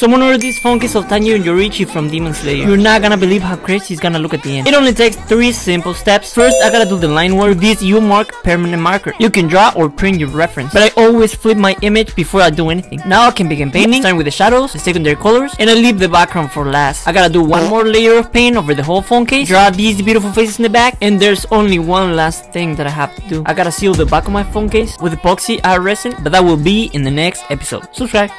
Someone ordered this phone case of Tanjiro Yoriichi from Demon Slayer. You're not gonna believe how crazy it's gonna look at the end. It only takes three simple steps. First, I gotta do the line work this U-Mark permanent marker. You can draw or print your reference, but I always flip my image before I do anything. Now I can begin painting, starting with the shadows, the secondary colors, and I leave the background for last. I gotta do one more layer of paint over the whole phone case, draw these beautiful faces in the back, and there's only one last thing that I have to do. I gotta seal the back of my phone case with epoxy art resin, but that will be in the next episode. Subscribe.